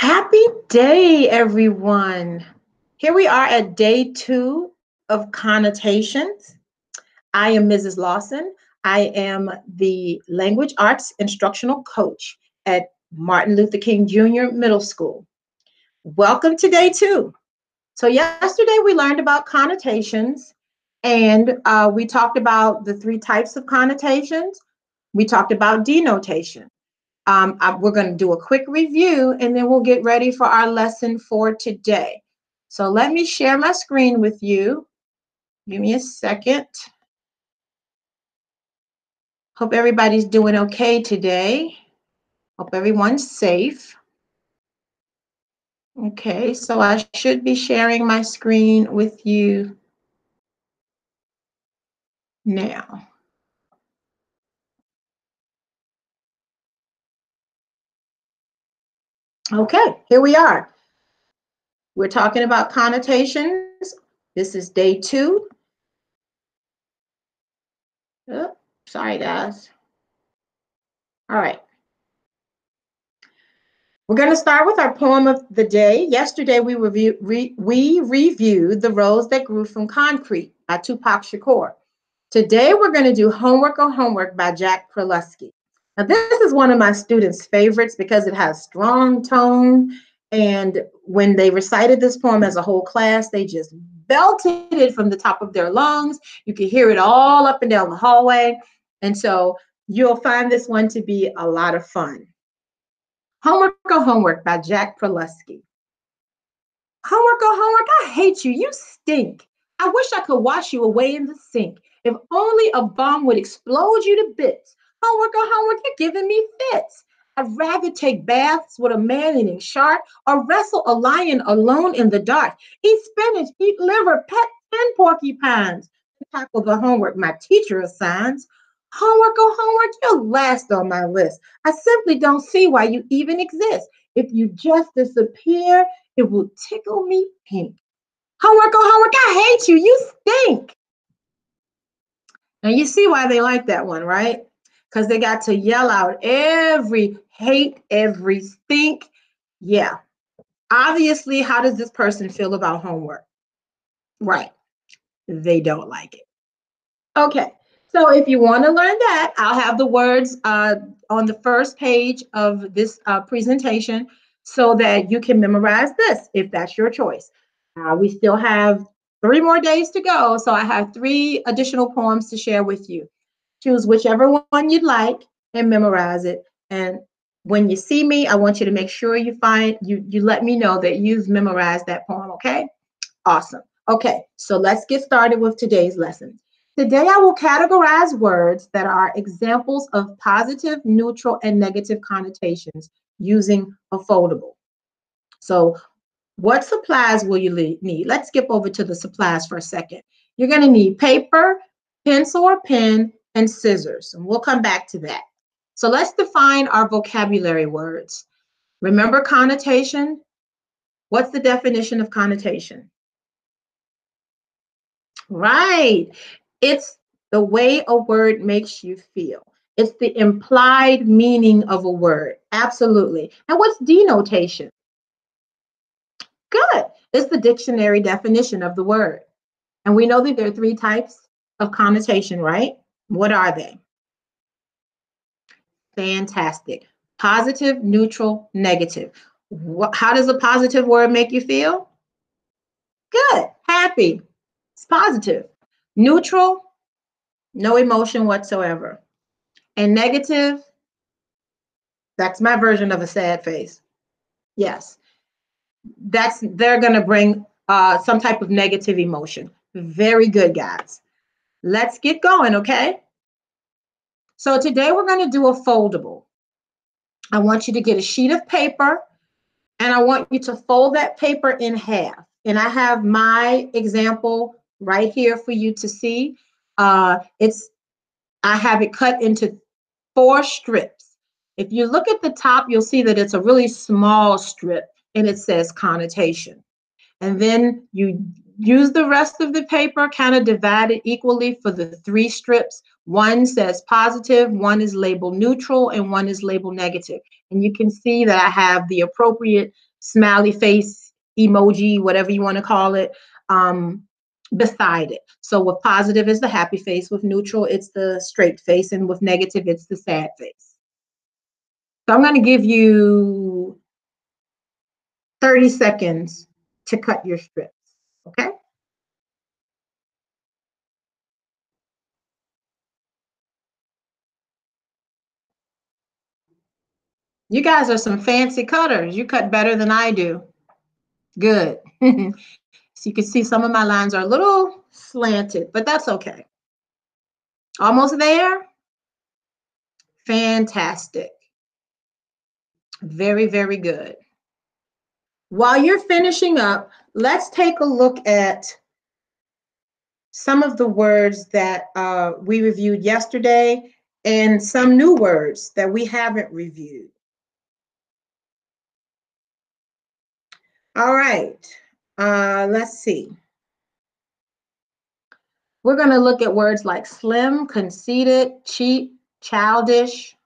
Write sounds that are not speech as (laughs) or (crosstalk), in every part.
Happy day, everyone. Here we are at day two of connotations. I am Mrs. Lawson. I am the language arts instructional coach at Martin Luther King Jr. Middle School. Welcome to day two. So, yesterday we learned about connotations and uh, we talked about the three types of connotations. We talked about denotation. Um, I, we're going to do a quick review and then we'll get ready for our lesson for today. So let me share my screen with you. Give me a second. Hope everybody's doing okay today. Hope everyone's safe. Okay, so I should be sharing my screen with you now. Okay, here we are. We're talking about connotations. This is day two. Oh, sorry, guys. All right. We're going to start with our poem of the day. Yesterday, we, review, re, we reviewed The Rose That Grew from Concrete by Tupac Shakur. Today, we're going to do Homework on Homework by Jack Prelutsky. Now, this is one of my students' favorites because it has strong tone. And when they recited this poem as a whole class, they just belted it from the top of their lungs. You can hear it all up and down the hallway. And so you'll find this one to be a lot of fun. Homework or Homework by Jack Prelutsky. Homework or Homework, I hate you. You stink. I wish I could wash you away in the sink. If only a bomb would explode you to bits. Homework or homework, you're giving me fits. I'd rather take baths with a man eating shark or wrestle a lion alone in the dark. Eat spinach, eat liver, pet 10 porcupines. Tackle the homework my teacher assigns. Homework or homework, you're last on my list. I simply don't see why you even exist. If you just disappear, it will tickle me pink. Homework or homework, I hate you. You stink. Now you see why they like that one, right? Because they got to yell out every hate, every stink. Yeah. Obviously, how does this person feel about homework? Right. They don't like it. Okay. So if you want to learn that, I'll have the words uh, on the first page of this uh, presentation so that you can memorize this if that's your choice. Uh, we still have three more days to go, so I have three additional poems to share with you. Choose whichever one you'd like and memorize it. And when you see me, I want you to make sure you find you you let me know that you've memorized that poem, okay? Awesome. Okay, so let's get started with today's lesson. Today I will categorize words that are examples of positive, neutral, and negative connotations using a foldable. So what supplies will you need? Let's skip over to the supplies for a second. You're to need paper, pencil or pen, and scissors. And we'll come back to that. So let's define our vocabulary words. Remember connotation? What's the definition of connotation? Right. It's the way a word makes you feel. It's the implied meaning of a word. Absolutely. And what's denotation? Good. It's the dictionary definition of the word. And we know that there are three types of connotation, right? What are they? Fantastic. Positive, neutral, negative. What, how does a positive word make you feel? Good, happy. It's positive. Neutral, no emotion whatsoever. And negative, that's my version of a sad face. Yes. That's they're going to bring uh, some type of negative emotion. Very good, guys. Let's get going, okay? So today we're going to do a foldable. I want you to get a sheet of paper and I want you to fold that paper in half. And I have my example right here for you to see. Uh, it's I have it cut into four strips. If you look at the top, you'll see that it's a really small strip and it says connotation. And then you use the rest of the paper, kind of divide it equally for the three strips. One says positive, one is labeled neutral, and one is labeled negative. And you can see that I have the appropriate smiley face emoji, whatever you want to call it, um, beside it. So with positive is the happy face, with neutral it's the straight face, and with negative it's the sad face. So I'm going to give you 30 seconds to cut your strips, okay? You guys are some fancy cutters. You cut better than I do. Good. (laughs) so you can see some of my lines are a little slanted, but that's okay. Almost there? Fantastic. Very, very good. While you're finishing up, let's take a look at some of the words that uh, we reviewed yesterday and some new words that we haven't reviewed. All right, uh, let's see. We're going to look at words like slim, conceited, cheap, childish,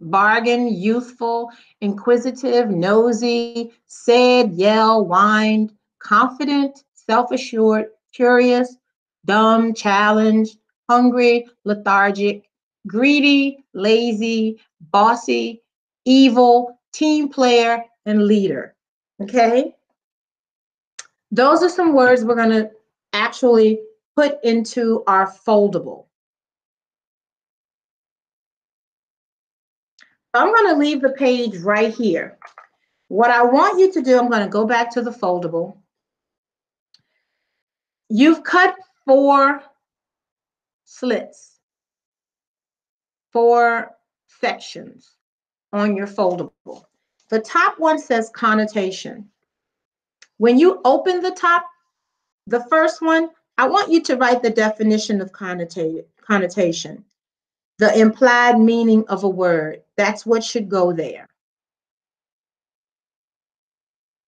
bargain, youthful, inquisitive, nosy, said, yell, whined, confident, self assured, curious, dumb, challenged, hungry, lethargic, greedy, lazy, bossy, evil, team player, and leader. Okay? Those are some words we're going to actually put into our foldable. I'm going to leave the page right here. What I want you to do, I'm going to go back to the foldable. You've cut four slits, four sections on your foldable. The top one says connotation. When you open the top, the first one, I want you to write the definition of connotation the implied meaning of a word. That's what should go there.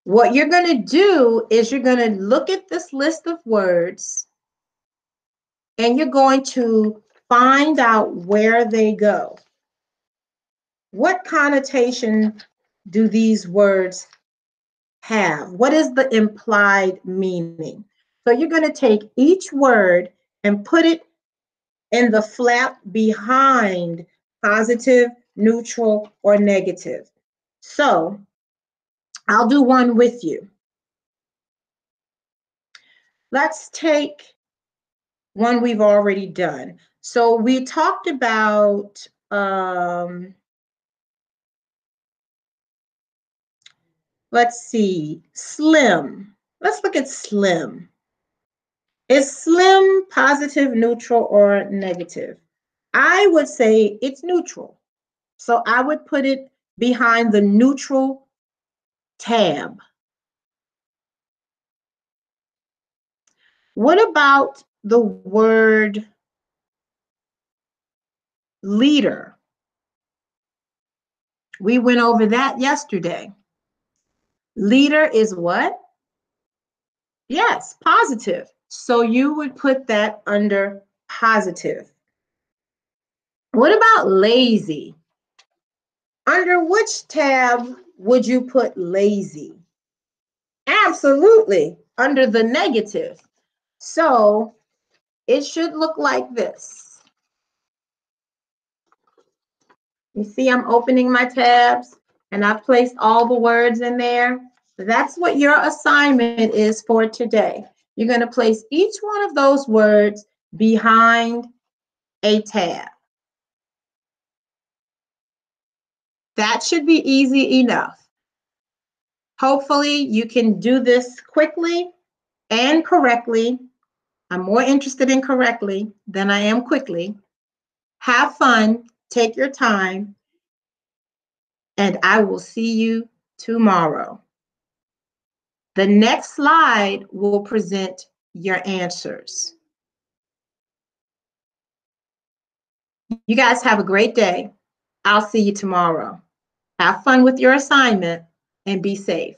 What you're going to do is you're going to look at this list of words and you're going to find out where they go. What connotation do these words have? What is the implied meaning? So you're going to take each word and put it in the flap behind positive, neutral, or negative. So I'll do one with you. Let's take one we've already done. So we talked about um, let's see, slim. Let's look at slim. Is slim positive, neutral, or negative? I would say it's neutral. So I would put it behind the neutral tab. What about the word leader? We went over that yesterday. Leader is what? Yes, positive. So you would put that under positive. What about lazy? Under which tab would you put lazy? Absolutely, under the negative. So it should look like this. You see, I'm opening my tabs and I've placed all the words in there. That's what your assignment is for today. You're going to place each one of those words behind a tab. That should be easy enough. Hopefully you can do this quickly and correctly. I'm more interested in correctly than I am quickly. Have fun, take your time, and I will see you tomorrow. The next slide will present your answers. You guys have a great day. I'll see you tomorrow. Have fun with your assignment and be safe.